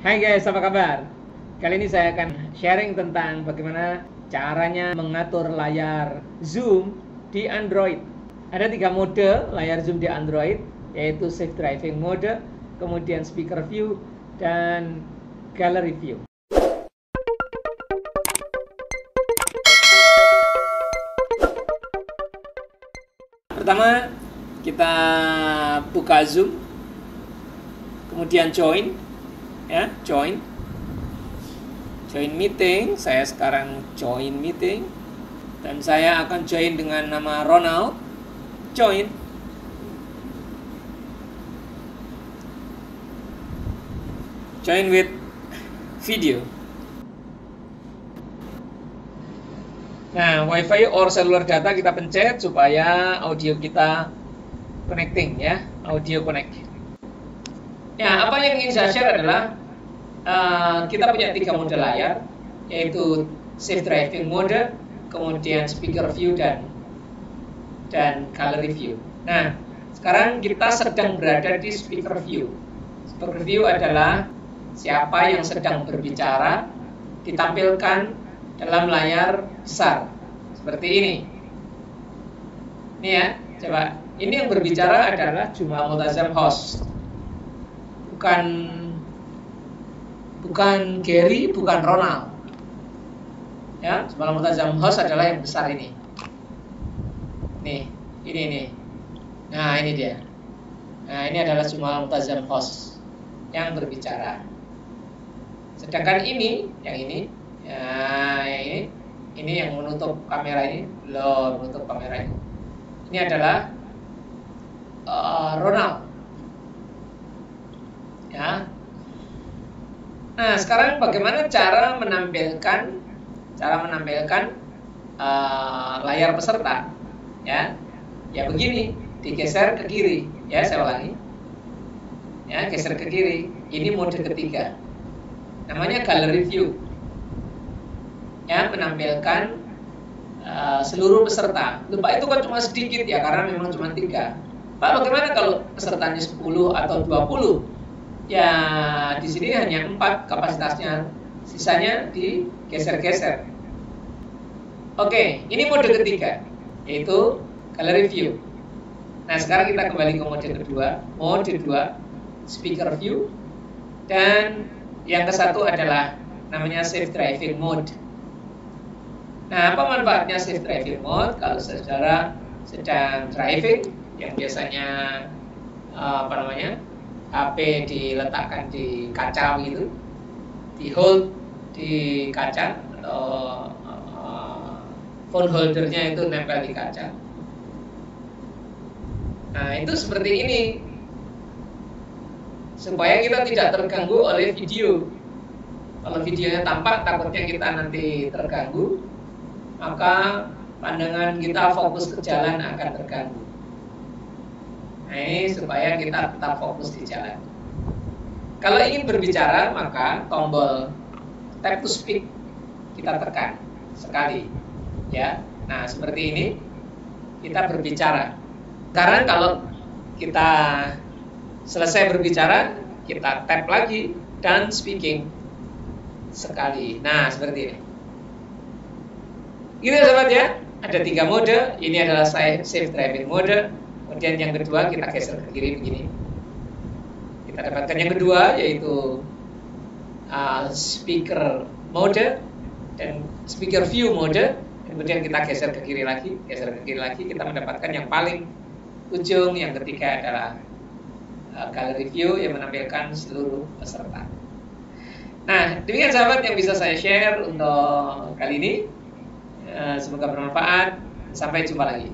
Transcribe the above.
Hai guys, apa kabar? Kali ini saya akan sharing tentang bagaimana caranya mengatur layar zoom di Android. Ada tiga mode layar zoom di Android, yaitu safe driving mode, kemudian speaker view, dan gallery view. Pertama, kita buka Zoom, kemudian join, ya join. Join meeting. Saya sekarang join meeting. Dan saya akan join dengan nama Ronald. Join. Join with video. Nah wifi or cellular data kita pencet supaya audio kita connecting ya audio connect. Ya, apa yang ingin saya share adalah uh, kita punya tiga mode layar, yaitu safe driving mode, kemudian speaker view dan dan gallery view. Nah, sekarang kita sedang berada di speaker view. Speaker view adalah siapa yang sedang berbicara ditampilkan dalam layar besar seperti ini. Ini ya, coba. Ini yang berbicara adalah Jumal Multazam host bukan bukan Gary, bukan Ronald. Ya, semalam Mutazam host adalah yang besar ini. Nih, ini nih. Nah, ini dia. Nah, ini adalah Jumal Mutazam host yang berbicara. Sedangkan ini, yang ini, ya, yang ini, ini yang menutup kamera ini, belum menutup kamera ini. Ini adalah uh, Ronald ya. Nah, sekarang bagaimana cara menampilkan cara menampilkan uh, layar peserta? Ya. Ya begini, digeser ke kiri, ya saya ulangi. Ya, geser ke kiri. Ini mode ketiga. Namanya gallery view. Ya, menampilkan uh, seluruh peserta. Lupa itu kan cuma sedikit ya karena memang cuma tiga. Pak, bagaimana kalau pesertanya 10 atau 20? Ya di sini hanya empat kapasitasnya, sisanya digeser-geser. Oke, ini mode ketiga, yaitu gallery view. Nah, sekarang kita kembali ke mode kedua, mode dua, speaker view, dan yang ke satu adalah namanya safe driving mode. Nah, apa manfaatnya safe driving mode? Kalau saudara sedang driving, yang biasanya apa namanya HP diletakkan di kaca gitu di hold di kaca atau uh, phone holdernya itu nempel di kaca nah itu seperti ini. Supaya kita tidak terganggu oleh video. Kalau videonya tampak takutnya kita nanti terganggu maka pandangan kita fokus ke jalan akan terganggu ini supaya kita tetap fokus di jalan. Kalau ingin berbicara, maka tombol tap to speak kita tekan sekali. Ya. Nah, seperti ini kita berbicara. Karena kalau kita selesai berbicara, kita tap lagi dan speaking sekali. Nah, seperti ini. Gitu ya sobat ya. Ada tiga mode. Ini adalah safe driving mode Kemudian yang kedua kita geser ke kiri begini. Kita dapatkan yang kedua yaitu uh, speaker mode dan speaker view mode. Kemudian kita geser ke kiri lagi, geser ke kiri lagi, kita mendapatkan yang paling ujung. Yang ketiga adalah uh, gallery view yang menampilkan seluruh peserta. Nah, demikian sahabat yang bisa saya share untuk kali ini. Uh, semoga bermanfaat. Sampai jumpa lagi.